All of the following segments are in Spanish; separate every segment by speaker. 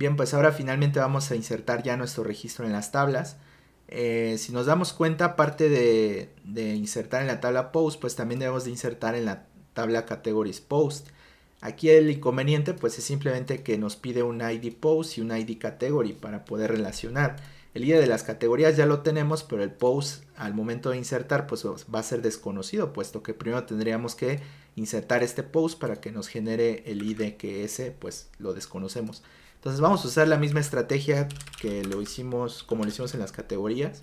Speaker 1: Bien, pues ahora finalmente vamos a insertar ya nuestro registro en las tablas. Eh, si nos damos cuenta, aparte de, insertar en la tabla post, pues también debemos de insertar en la tabla categories post. Aquí el inconveniente pues es simplemente que nos pide un ID post y un ID category para poder relacionar. El ID de las categorías ya lo tenemos, pero el post al momento de insertar pues va a ser desconocido, puesto que primero tendríamos que insertar este post para que nos genere el ID que ese pues lo desconocemos. Entonces vamos a usar la misma estrategia que lo hicimos como lo hicimos en las categorías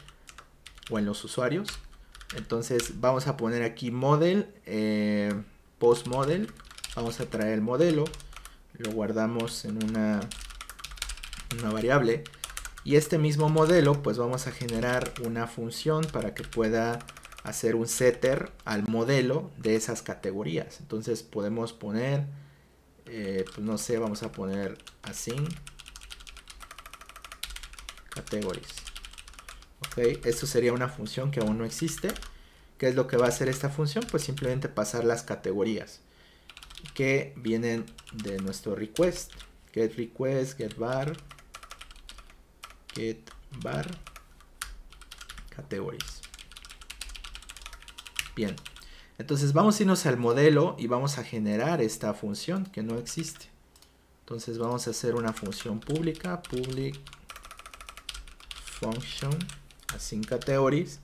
Speaker 1: o en los usuarios. Entonces vamos a poner aquí model, eh, post model vamos a traer el modelo, lo guardamos en una, una variable y este mismo modelo pues vamos a generar una función para que pueda hacer un setter al modelo de esas categorías. Entonces podemos poner, eh, pues no sé, vamos a poner async categories. Ok, esto sería una función que aún no existe. ¿Qué es lo que va a hacer esta función? Pues simplemente pasar las categorías que vienen de nuestro request. Get request, get bar, get bar, categories. Bien, entonces vamos a irnos al modelo y vamos a generar esta función que no existe. Entonces vamos a hacer una función pública, public function async categories.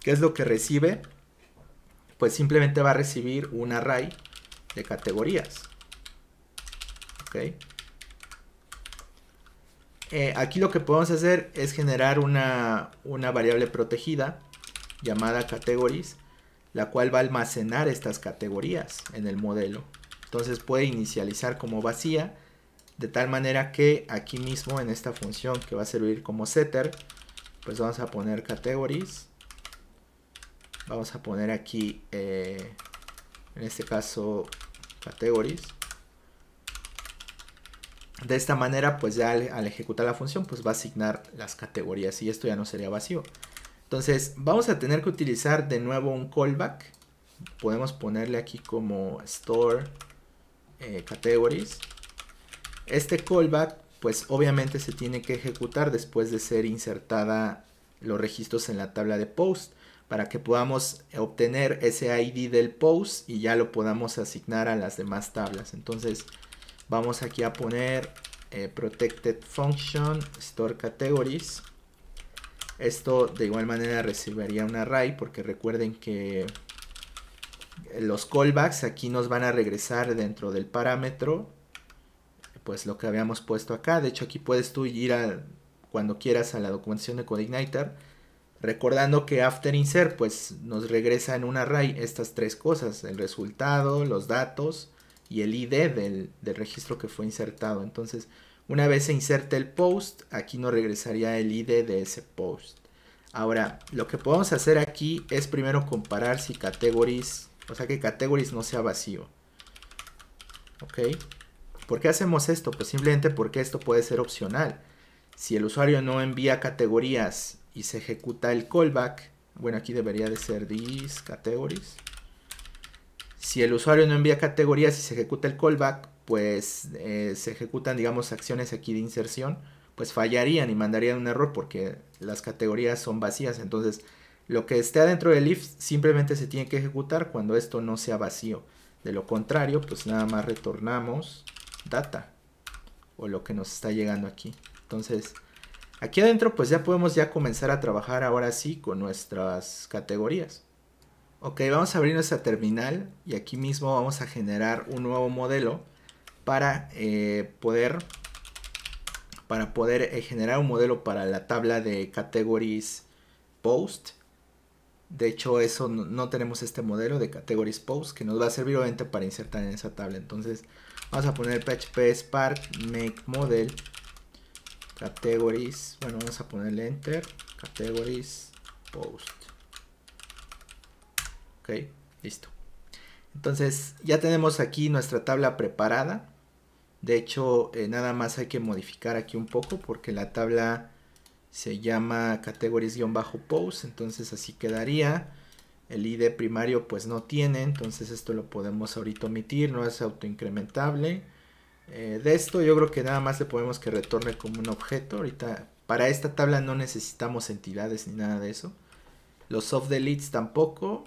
Speaker 1: ¿Qué es lo que recibe? Pues simplemente va a recibir un array de categorías. Ok. Eh, aquí lo que podemos hacer es generar una, una variable protegida llamada categories, la cual va a almacenar estas categorías en el modelo. Entonces puede inicializar como vacía, de tal manera que aquí mismo en esta función que va a servir como setter, pues vamos a poner categories. Vamos a poner aquí, eh, en este caso, categories. De esta manera, pues ya al, ejecutar la función, pues va a asignar las categorías y esto ya no sería vacío. Entonces, vamos a tener que utilizar de nuevo un callback. Podemos ponerle aquí como store eh, categories. Este callback, pues obviamente se tiene que ejecutar después de ser insertada los registros en la tabla de post para que podamos obtener ese ID del post y ya lo podamos asignar a las demás tablas. Entonces vamos aquí a poner eh, protected function store categories. Esto de igual manera recibiría un array porque recuerden que los callbacks aquí nos van a regresar dentro del parámetro pues lo que habíamos puesto acá. De hecho aquí puedes tú ir cuando quieras a la documentación de CodeIgniter Recordando que after insert pues nos regresa en un array estas tres cosas, el resultado, los datos y el ID del, registro que fue insertado. Entonces, una vez se inserte el post, aquí nos regresaría el ID de ese post. Ahora, lo que podemos hacer aquí es primero comparar si categories, o sea que categories no sea vacío. ¿Ok? ¿Por qué hacemos esto? Pues simplemente porque esto puede ser opcional. Si el usuario no envía categorías y se ejecuta el callback, bueno aquí debería de ser this categories. Si el usuario no envía categorías y se ejecuta el callback, pues eh, se ejecutan digamos acciones aquí de inserción, pues fallarían y mandarían un error porque las categorías son vacías. Entonces lo que esté adentro del if simplemente se tiene que ejecutar cuando esto no sea vacío. De lo contrario, pues nada más retornamos data o lo que nos está llegando aquí. Entonces, Aquí adentro pues ya podemos ya comenzar a trabajar ahora sí con nuestras categorías. Ok, vamos a abrir nuestra terminal y aquí mismo vamos a generar un nuevo modelo para eh, poder para poder eh, generar un modelo para la tabla de categories post. De hecho, eso no, tenemos este modelo de categories post que nos va a servir obviamente para insertar en esa tabla. Entonces, vamos a poner php spark make model categories, bueno, vamos a ponerle enter, categories, post. Ok, listo. Entonces ya tenemos aquí nuestra tabla preparada. De hecho, eh, nada más hay que modificar aquí un poco porque la tabla se llama categories-post, entonces así quedaría. El ID primario pues no tiene, entonces esto lo podemos ahorita omitir, no es autoincrementable. Eh, de esto yo creo que nada más le podemos que retorne como un objeto. Ahorita para esta tabla no necesitamos entidades ni nada de eso. Los soft deletes tampoco.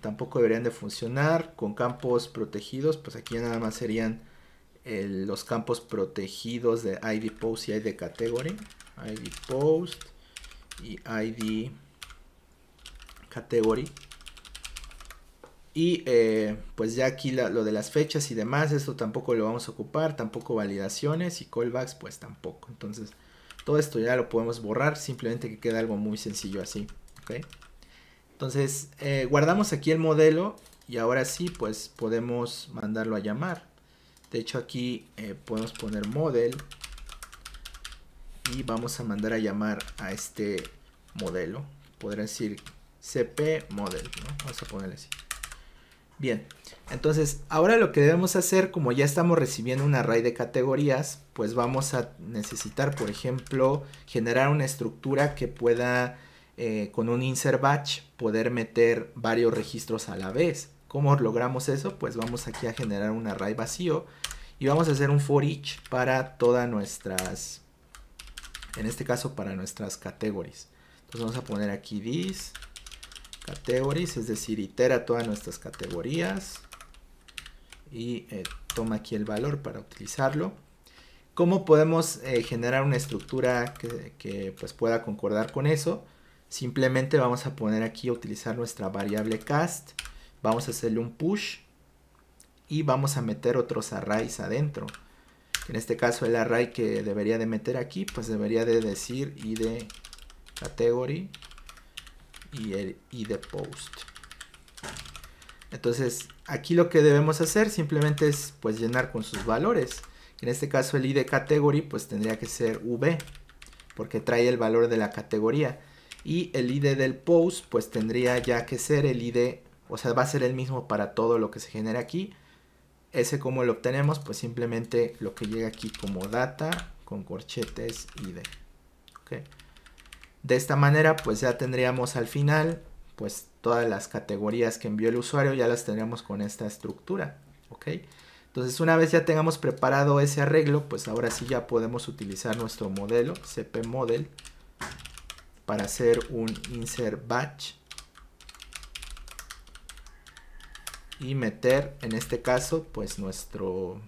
Speaker 1: Tampoco deberían de funcionar. Con campos protegidos, pues aquí nada más serían los campos protegidos de ID post y ID category. ID post y ID category. Y eh, pues ya aquí lo de las fechas y demás, esto tampoco lo vamos a ocupar, tampoco validaciones y callbacks pues tampoco. Entonces todo esto ya lo podemos borrar, simplemente que queda algo muy sencillo así. Entonces eh, guardamos aquí el modelo y ahora sí pues podemos mandarlo a llamar. De hecho aquí eh, podemos poner model y vamos a mandar a llamar a este modelo. Podría decir cp model, Vamos a ponerle así. Bien, entonces ahora lo que debemos hacer, como ya estamos recibiendo un array de categorías, pues vamos a necesitar, por ejemplo, generar una estructura que pueda, eh, con un insert batch, poder meter varios registros a la vez. ¿Cómo logramos eso? Pues vamos aquí a generar un array vacío y vamos a hacer un for each para todas nuestras, en este caso para nuestras categories. Entonces vamos a poner aquí this categories, es decir, itera todas nuestras categorías y eh, toma aquí el valor para utilizarlo. ¿Cómo podemos eh, generar una estructura que, pues pueda concordar con eso? Simplemente vamos a poner aquí a utilizar nuestra variable cast, vamos a hacerle un push y vamos a meter otros arrays adentro. En este caso el array que debería de meter aquí, pues debería de decir id category y el id post. Entonces, aquí lo que debemos hacer simplemente es pues llenar con sus valores. En este caso el id category pues tendría que ser v porque trae el valor de la categoría y el id del post pues tendría ya que ser el id, o sea, va a ser el mismo para todo lo que se genera aquí. Ese como lo obtenemos, pues simplemente lo que llega aquí como data con corchetes id. De esta manera pues ya tendríamos al final pues todas las categorías que envió el usuario ya las tendríamos con esta estructura. ¿ok? Entonces una vez ya tengamos preparado ese arreglo pues ahora sí ya podemos utilizar nuestro modelo cp model para hacer un insert batch y meter en este caso pues nuestro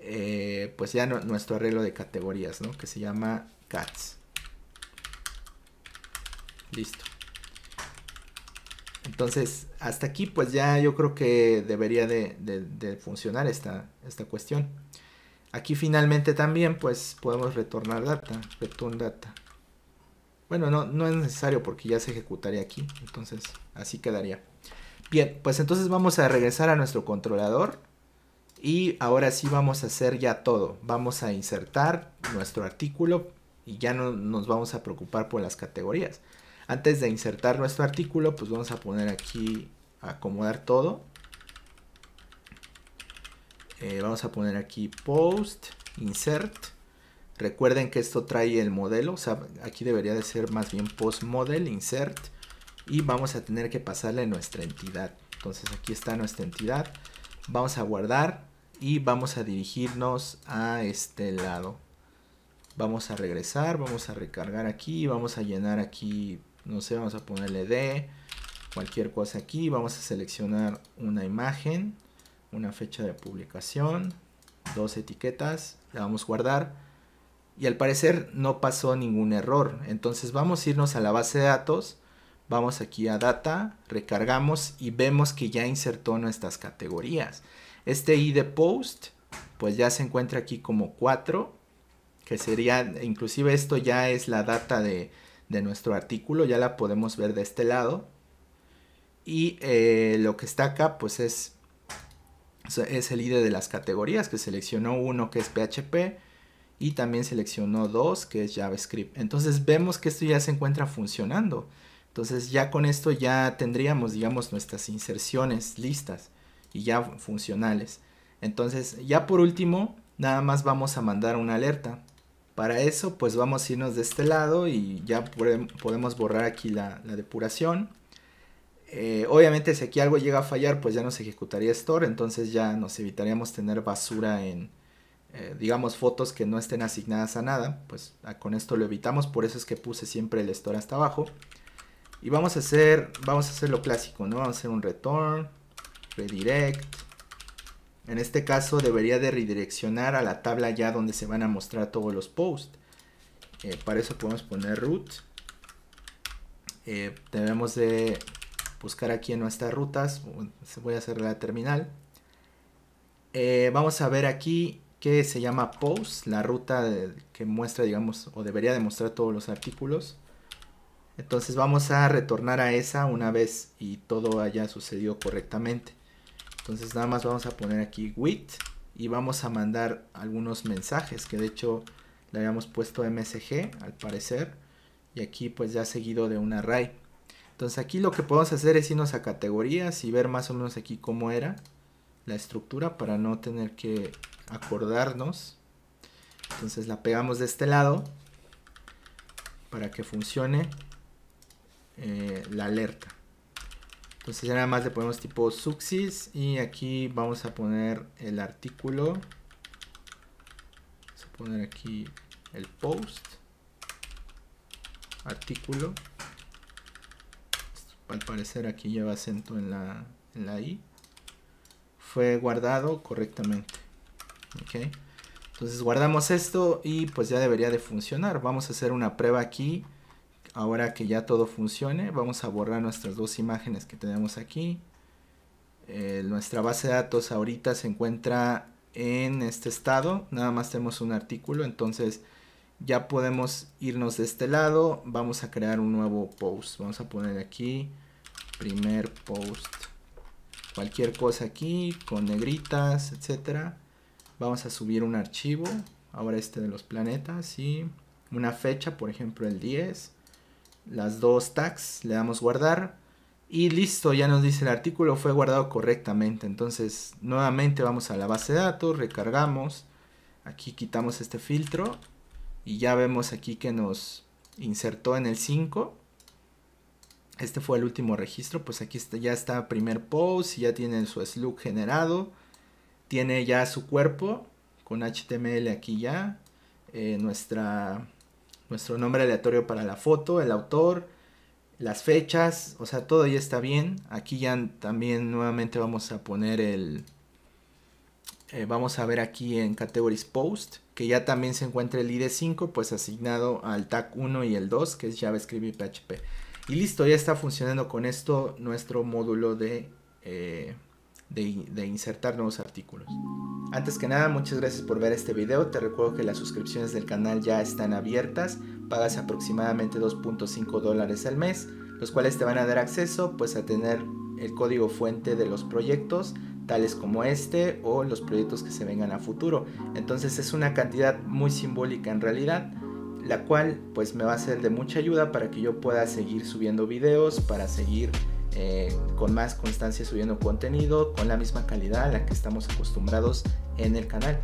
Speaker 1: eh, pues ya nuestro arreglo de categorías ¿no? que se llama cats Listo. Entonces, hasta aquí pues ya yo creo que debería de, funcionar esta, esta, cuestión. Aquí finalmente también pues podemos retornar data, return data. Bueno, no, no es necesario porque ya se ejecutaría aquí, entonces así quedaría. Bien, pues entonces vamos a regresar a nuestro controlador y ahora sí vamos a hacer ya todo. Vamos a insertar nuestro artículo y ya no nos vamos a preocupar por las categorías. Antes de insertar nuestro artículo, pues vamos a poner aquí, acomodar todo. Eh, vamos a poner aquí post, insert. Recuerden que esto trae el modelo, o sea, aquí debería de ser más bien post model, insert. Y vamos a tener que pasarle nuestra entidad. Entonces aquí está nuestra entidad. Vamos a guardar y vamos a dirigirnos a este lado. Vamos a regresar, vamos a recargar aquí, vamos a llenar aquí no sé, vamos a ponerle D, cualquier cosa aquí, vamos a seleccionar una imagen, una fecha de publicación, dos etiquetas, le vamos a guardar y al parecer no pasó ningún error, entonces vamos a irnos a la base de datos, vamos aquí a data, recargamos y vemos que ya insertó nuestras categorías. Este ID post pues ya se encuentra aquí como 4, que sería, inclusive esto ya es la data de, de nuestro artículo, ya la podemos ver de este lado. Y eh, lo que está acá pues es, es el ID de las categorías, que seleccionó uno que es PHP y también seleccionó dos que es JavaScript. Entonces vemos que esto ya se encuentra funcionando. Entonces ya con esto ya tendríamos, digamos, nuestras inserciones listas y ya funcionales. Entonces ya por último, nada más vamos a mandar una alerta. Para eso pues vamos a irnos de este lado y ya podemos borrar aquí la, depuración. Eh, obviamente si aquí algo llega a fallar, pues ya nos ejecutaría store, entonces ya nos evitaríamos tener basura en, eh, digamos, fotos que no estén asignadas a nada, pues con esto lo evitamos, por eso es que puse siempre el store hasta abajo. Y vamos a hacer, vamos a hacer lo clásico, ¿no? Vamos a hacer un return, redirect. En este caso debería de redireccionar a la tabla ya donde se van a mostrar todos los posts. Eh, para eso podemos poner root. debemos de buscar aquí en nuestras rutas. Voy a hacer la terminal. Eh, vamos a ver aquí que se llama post, la ruta que muestra, digamos, o debería demostrar todos los artículos. Entonces vamos a retornar a esa una vez y todo haya sucedido correctamente. Entonces nada más vamos a poner aquí with y vamos a mandar algunos mensajes que de hecho le habíamos puesto msg al parecer y aquí pues ya seguido de un array. Entonces aquí lo que podemos hacer es irnos a categorías y ver más o menos aquí cómo era la estructura para no tener que acordarnos. Entonces la pegamos de este lado para que funcione eh, la alerta. Entonces ya nada más le ponemos tipo success y aquí vamos a poner el artículo. Vamos a poner aquí el post. Artículo al parecer aquí lleva acento en la, en la I, fue guardado correctamente. ¿Ok? Entonces guardamos esto y pues ya debería de funcionar. Vamos a hacer una prueba aquí. Ahora que ya todo funcione, vamos a borrar nuestras dos imágenes que tenemos aquí. Eh, nuestra base de datos ahorita se encuentra en este estado. Nada más tenemos un artículo, entonces ya podemos irnos de este lado. Vamos a crear un nuevo post. Vamos a poner aquí primer post. Cualquier cosa aquí con negritas, etcétera. Vamos a subir un archivo. Ahora este de los planetas y una fecha, por ejemplo el 10. Las dos tags, le damos guardar. Y listo, ya nos dice el artículo fue guardado correctamente. Entonces, nuevamente vamos a la base de datos, recargamos. Aquí quitamos este filtro y ya vemos aquí que nos insertó en el 5. Este fue el último registro, pues aquí ya está primer post, ya tiene su slug generado, tiene ya su cuerpo con HTML aquí ya, eh, nuestra, nuestro nombre aleatorio para la foto, el autor, las fechas, o sea, todo ya está bien. Aquí ya también nuevamente vamos a poner el, eh, vamos a ver aquí en Categories Post, que ya también se encuentra el ID5, pues asignado al tag 1 y el 2, que es JavaScript y PHP. Y listo, ya está funcionando con esto nuestro módulo de, eh, de, insertar nuevos artículos. Antes que nada, muchas gracias por ver este video. Te recuerdo que las suscripciones del canal ya están abiertas. Pagas aproximadamente 2.5 dólares al mes, los cuales te van a dar acceso pues a tener el código fuente de los proyectos tales como este o los proyectos que se vengan a futuro. Entonces es una cantidad muy simbólica en realidad, la cual pues me va a ser de mucha ayuda para que yo pueda seguir subiendo videos, para seguir eh, con más constancia subiendo contenido con la misma calidad a la que estamos acostumbrados en el canal.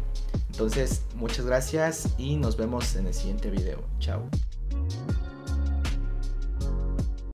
Speaker 1: Entonces muchas gracias y nos vemos en el siguiente video. Chao.